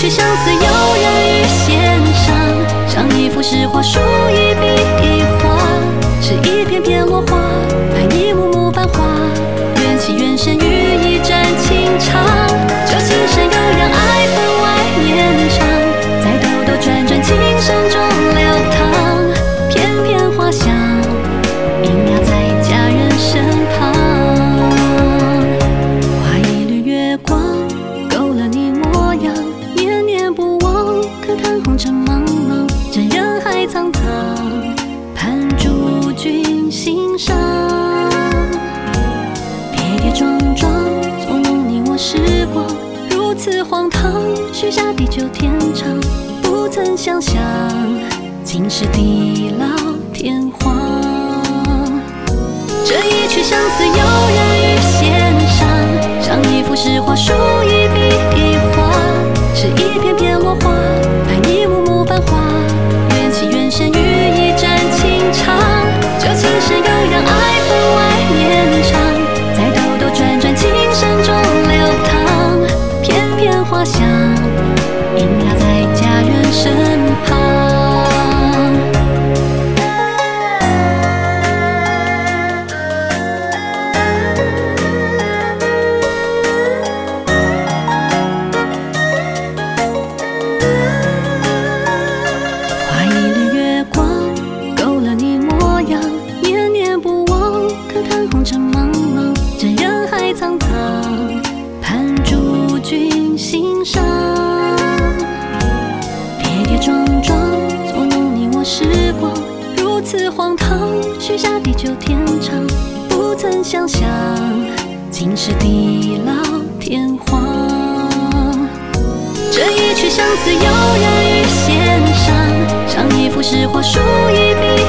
却相思悠然于弦上，尝一幅诗画，书一笔一画，是一片片落花，爱一幕幕繁华，缘起缘深，于一盏清茶。尘茫茫，这人海苍苍，盼诸君心赏。跌跌撞撞，捉弄你我时光，如此荒唐，许下地久天长，不曾想象，竟是地老天荒。这一曲相思悠然我想。如此荒唐，许下地久天长，不曾想象，竟是地老天荒。这一曲相思悠然于弦上，上一幅诗或，书一笔